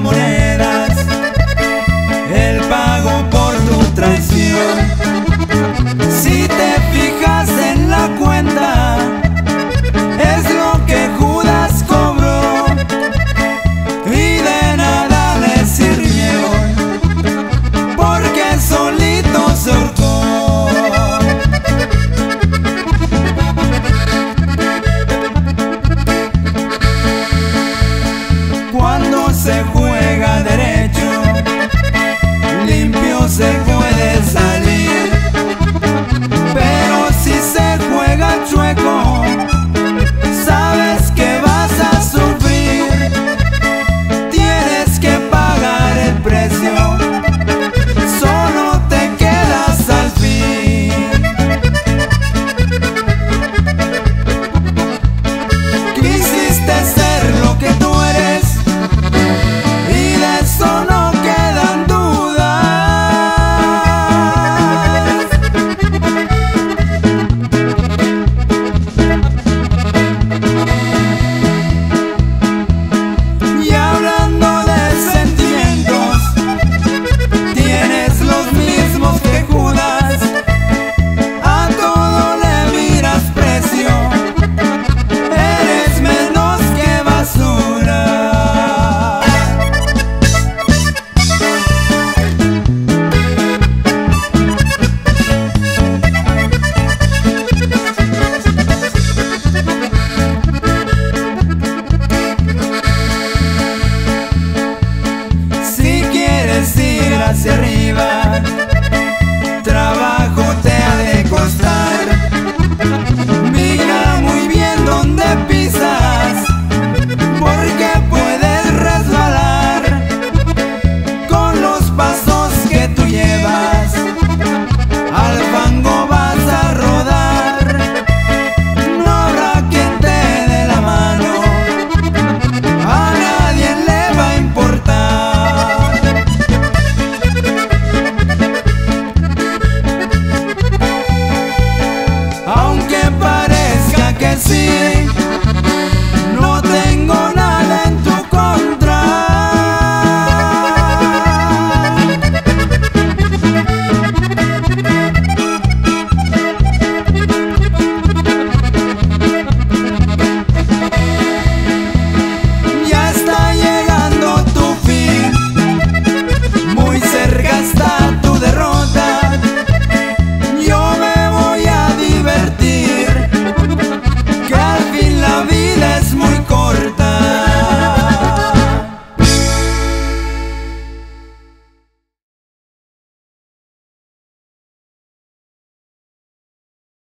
estas 30 monedas, el pago por tu traición. Si te fijas en la cuenta, es lo que Judas cobró y de nada le sirvió, porque solito se. Cuando se juega se se see it. vida es muy corta.